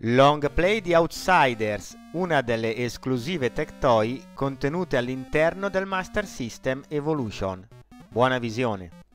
Long play di Outsiders, una delle esclusive tech toy contenute all'interno del Master System Evolution. Buona visione!